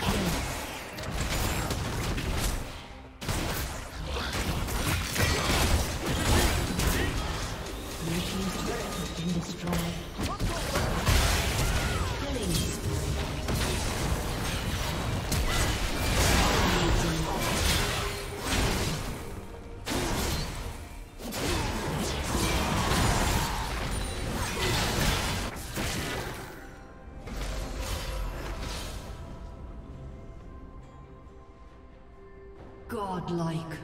Double kill. Godlike.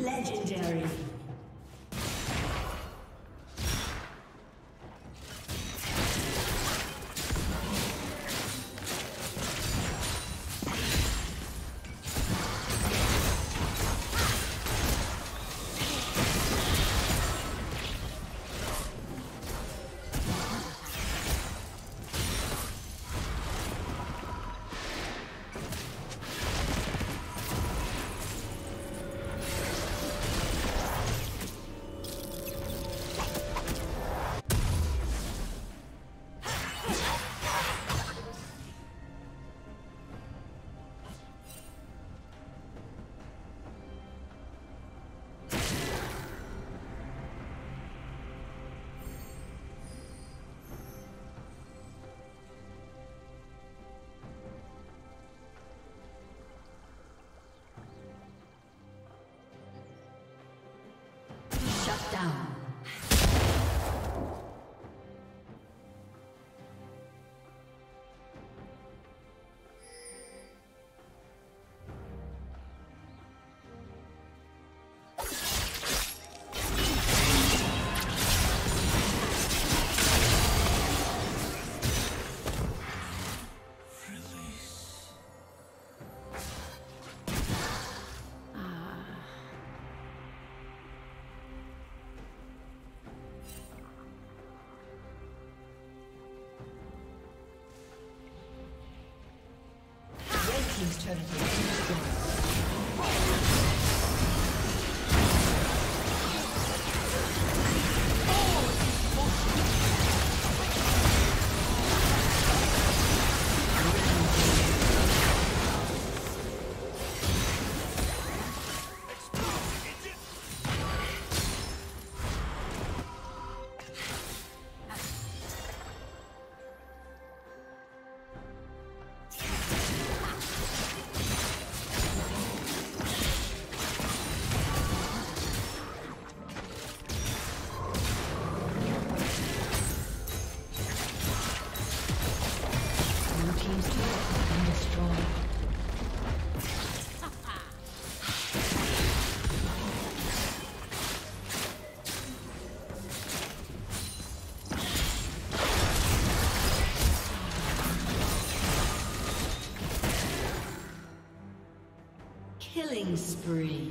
Legendary. Turret Killing spree.